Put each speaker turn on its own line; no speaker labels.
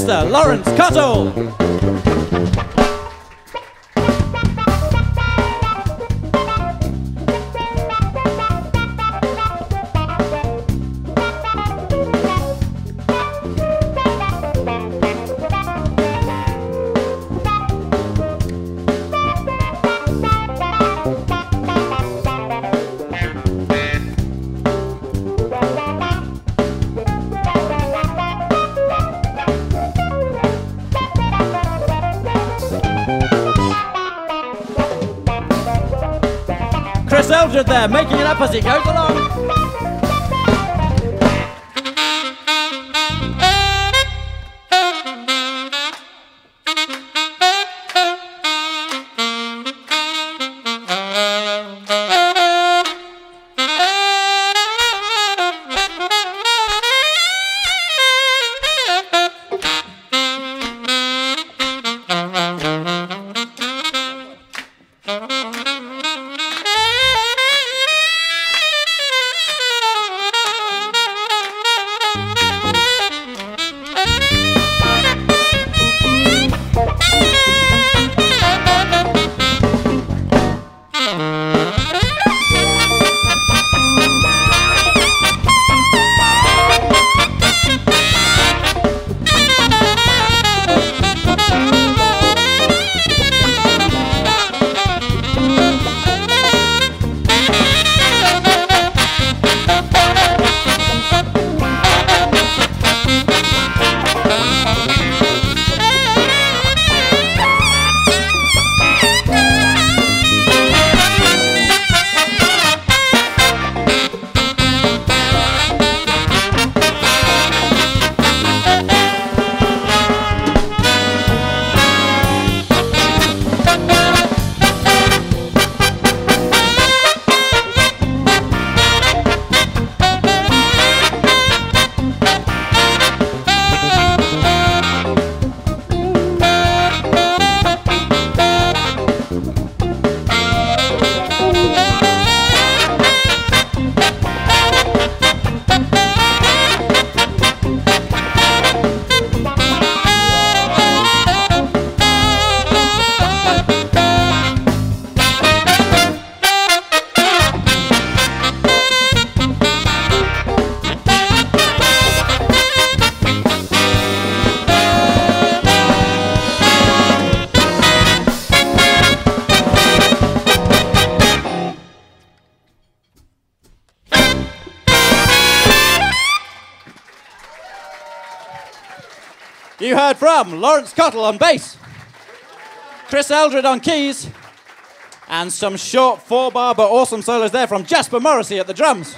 Mr. Lawrence Cottle. Chris Eldred there, making it up as he goes along. You heard from Lawrence Cottle on bass, Chris Eldred on keys, and some short four bar but awesome solos there from Jasper Morrissey at the drums.